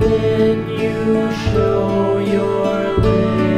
then you show your lips.